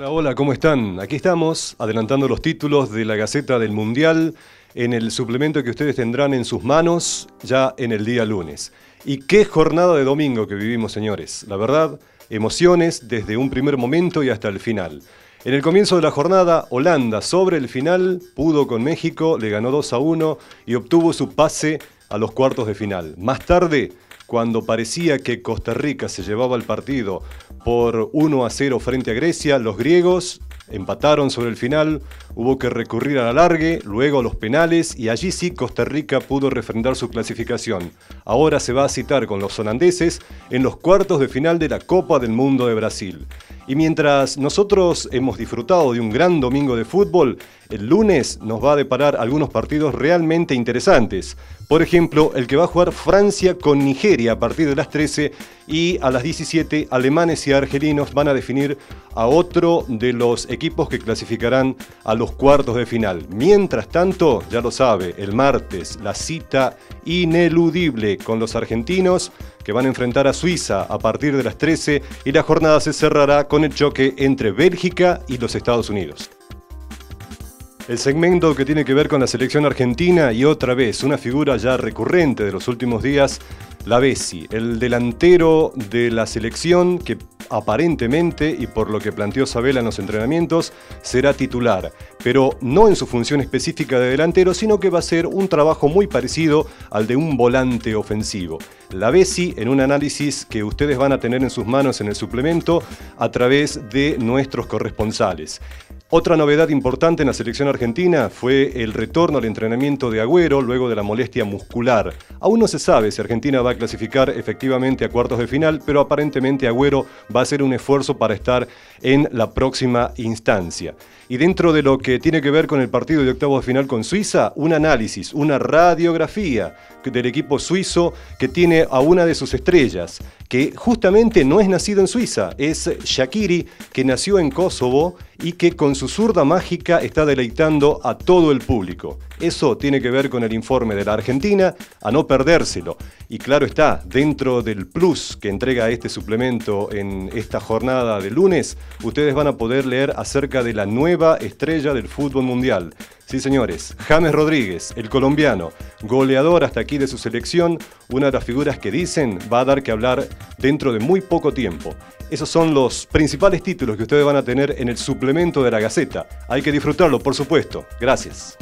Hola, hola, ¿cómo están? Aquí estamos adelantando los títulos de la Gaceta del Mundial en el suplemento que ustedes tendrán en sus manos ya en el día lunes. Y qué jornada de domingo que vivimos, señores. La verdad, emociones desde un primer momento y hasta el final. En el comienzo de la jornada, Holanda sobre el final pudo con México, le ganó 2 a 1 y obtuvo su pase a los cuartos de final. Más tarde, cuando parecía que Costa Rica se llevaba el partido por 1 a 0 frente a Grecia, los griegos empataron sobre el final, hubo que recurrir a la largue, luego a los penales y allí sí Costa Rica pudo refrendar su clasificación. Ahora se va a citar con los holandeses en los cuartos de final de la Copa del Mundo de Brasil. Y mientras nosotros hemos disfrutado de un gran domingo de fútbol, el lunes nos va a deparar algunos partidos realmente interesantes. Por ejemplo, el que va a jugar Francia con Nigeria a partir de las 13 y a las 17 alemanes y argelinos van a definir a otro de los equipos que clasificarán a los cuartos de final. Mientras tanto, ya lo sabe, el martes la cita ineludible con los argentinos que van a enfrentar a Suiza a partir de las 13 y la jornada se cerrará con el choque entre Bélgica y los Estados Unidos. El segmento que tiene que ver con la selección argentina y otra vez una figura ya recurrente de los últimos días, la Bessi, el delantero de la selección que aparentemente, y por lo que planteó Sabela en los entrenamientos, será titular, pero no en su función específica de delantero, sino que va a ser un trabajo muy parecido al de un volante ofensivo. La Bessi en un análisis que ustedes van a tener en sus manos en el suplemento a través de nuestros corresponsales. Otra novedad importante en la selección argentina fue el retorno al entrenamiento de Agüero luego de la molestia muscular. Aún no se sabe si Argentina va a clasificar efectivamente a cuartos de final, pero aparentemente Agüero va a hacer un esfuerzo para estar en la próxima instancia. Y dentro de lo que tiene que ver con el partido de octavos de final con Suiza, un análisis, una radiografía del equipo suizo que tiene a una de sus estrellas, que justamente no es nacido en Suiza, es Shakiri, que nació en Kosovo y que con su zurda mágica está deleitando a todo el público. Eso tiene que ver con el informe de la Argentina, a no perdérselo. Y claro está, dentro del plus que entrega este suplemento en esta jornada de lunes, ustedes van a poder leer acerca de la nueva estrella del fútbol mundial. Sí, señores, James Rodríguez, el colombiano, goleador hasta aquí de su selección, una de las figuras que dicen va a dar que hablar dentro de muy poco tiempo. Esos son los principales títulos que ustedes van a tener en el suplemento de la Gaceta. Hay que disfrutarlo, por supuesto. Gracias.